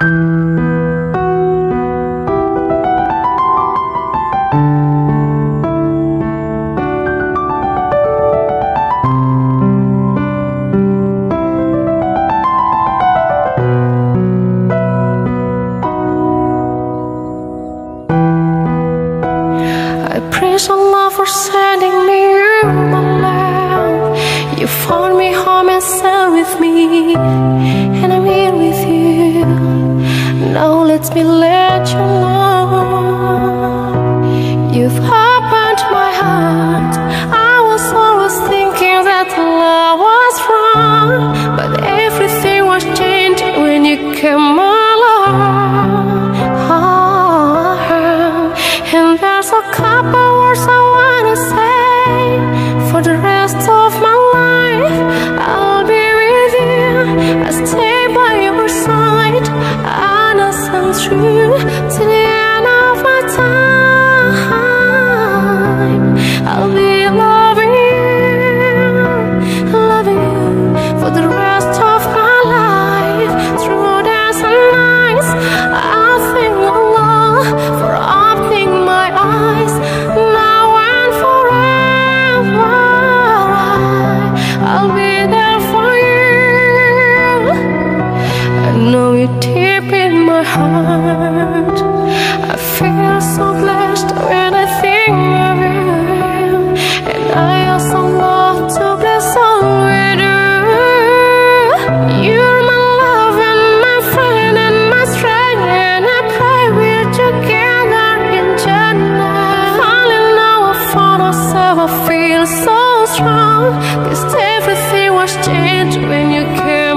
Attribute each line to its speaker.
Speaker 1: I praise Allah for sending me my love. You found me home and sat with me, and I'm here with you. Now let me you to the end of my time. I'll be loving you, loving you for the rest of my life. Through and I'll for my eyes now and forever. I'll be there for you. I know you deep in my heart. much Cause everything was changed when you came.